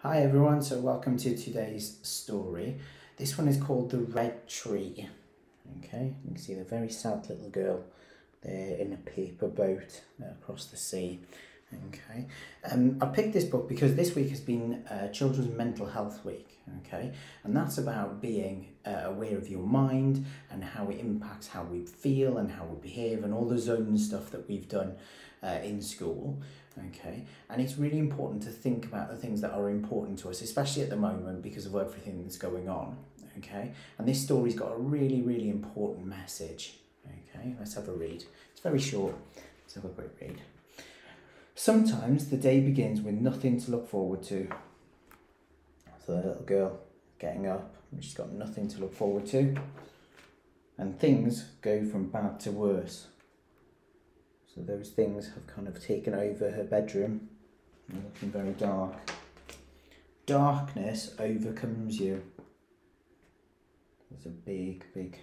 Hi everyone, so welcome to today's story. This one is called The Red Tree. Okay, you can see the very sad little girl there in a paper boat across the sea. Okay, um, I picked this book because this week has been uh, Children's Mental Health Week. Okay, and that's about being uh, aware of your mind and how it impacts how we feel and how we behave and all the zone stuff that we've done uh, in school. Okay, and it's really important to think about the things that are important to us, especially at the moment because of everything that's going on. Okay, and this story's got a really, really important message. Okay, let's have a read. It's very short. Let's have a quick read. Sometimes the day begins with nothing to look forward to. So the little girl getting up, she's got nothing to look forward to. And things go from bad to worse. So those things have kind of taken over her bedroom looking very dark. Darkness overcomes you. There's a big, big,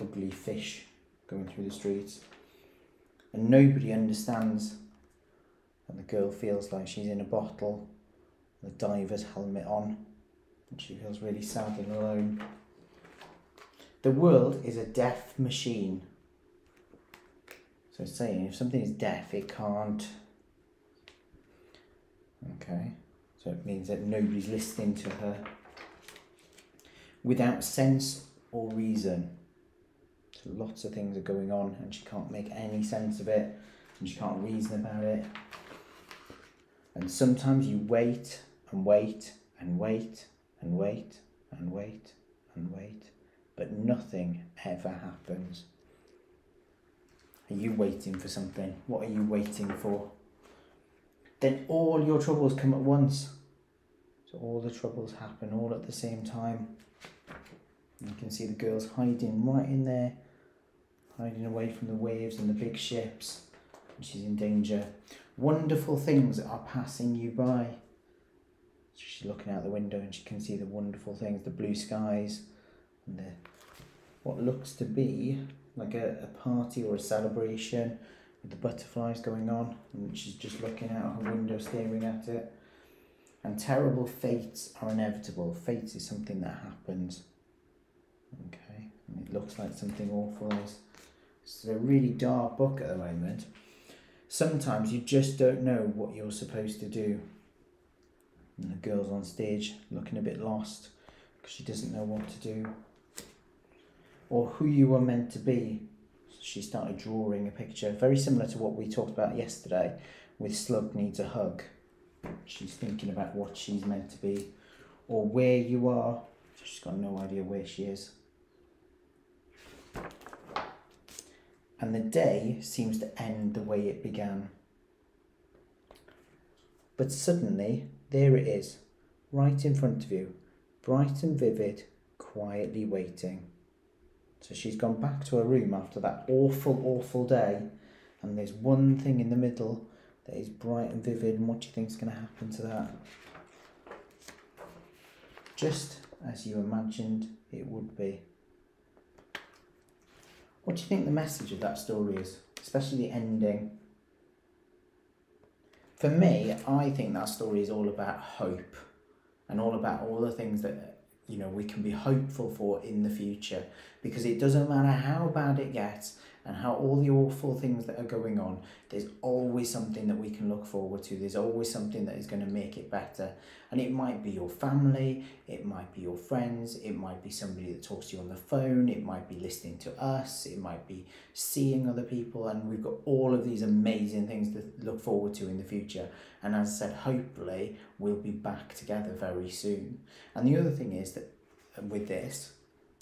ugly fish going through the streets. And nobody understands. And the girl feels like she's in a bottle, the diver's helmet on, and she feels really sad and alone. The world is a deaf machine so it's saying if something is deaf, it can't. Okay, so it means that nobody's listening to her. Without sense or reason. So lots of things are going on and she can't make any sense of it and she can't reason about it. And sometimes you wait and wait and wait and wait and wait and wait, but nothing ever happens. Are you waiting for something? What are you waiting for? Then all your troubles come at once. So all the troubles happen all at the same time. You can see the girls hiding right in there, hiding away from the waves and the big ships. And she's in danger. Wonderful things are passing you by. So she's looking out the window and she can see the wonderful things, the blue skies and the what looks to be like a, a party or a celebration with the butterflies going on and she's just looking out her window staring at it. And terrible fates are inevitable. Fate is something that happens. Okay and it looks like something awful is it's a really dark book at the moment sometimes you just don't know what you're supposed to do and the girl's on stage looking a bit lost because she doesn't know what to do or who you were meant to be. She started drawing a picture, very similar to what we talked about yesterday with Slug Needs a Hug. She's thinking about what she's meant to be or where you are. She's got no idea where she is. And the day seems to end the way it began. But suddenly, there it is, right in front of you, bright and vivid, quietly waiting. So she's gone back to her room after that awful, awful day, and there's one thing in the middle that is bright and vivid. And what do you think is going to happen to that? Just as you imagined it would be. What do you think the message of that story is, especially the ending? For me, I think that story is all about hope and all about all the things that you know we can be hopeful for in the future because it doesn't matter how bad it gets and how all the awful things that are going on there's always something that we can look forward to. There's always something that is going to make it better. And it might be your family it might be your friends it might be somebody that talks to you on the phone it might be listening to us it might be seeing other people and we've got all of these amazing things to look forward to in the future. And as i said hopefully we'll be back together very soon. And the other thing is that uh, with this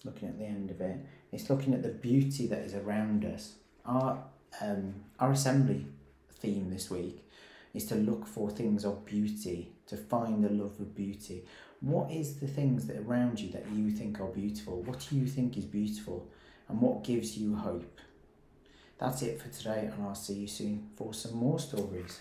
looking at the end of it, it's looking at the beauty that is around us. Our um, our assembly theme this week is to look for things of beauty, to find the love of beauty. What is the things that around you that you think are beautiful? What do you think is beautiful? And what gives you hope? That's it for today, and I'll see you soon for some more stories.